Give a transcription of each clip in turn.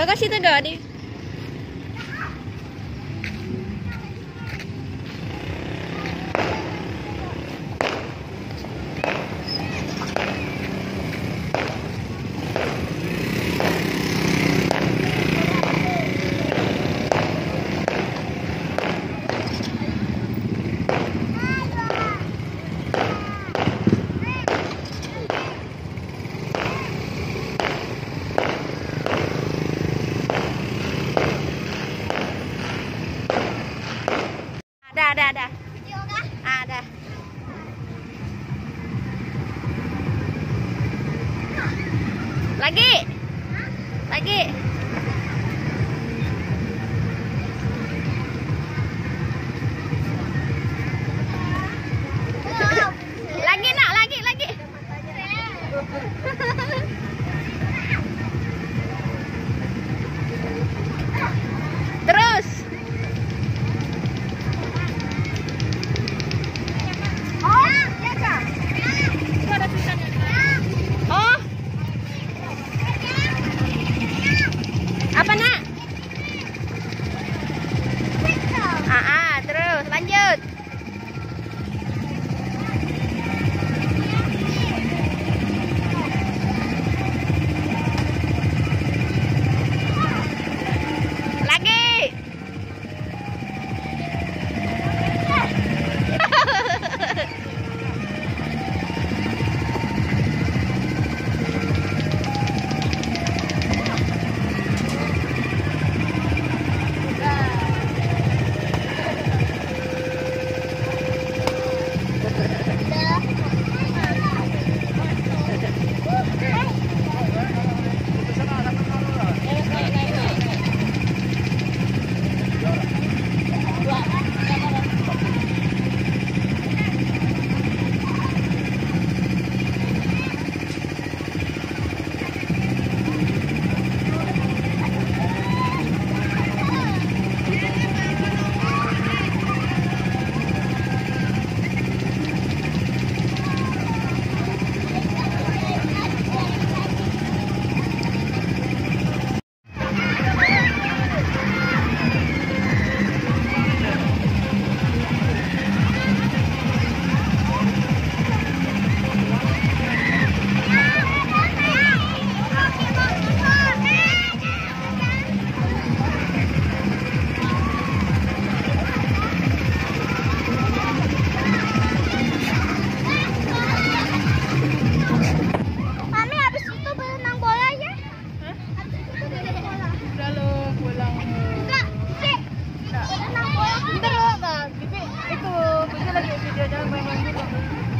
Gagasita gadi. lagi. Lagi. பேசிட்டு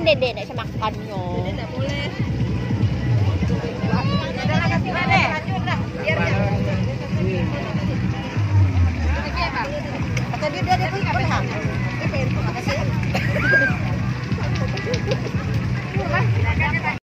kan dede nak cuma makannya dede tidak boleh. Kasih mana? Biar dia pun tak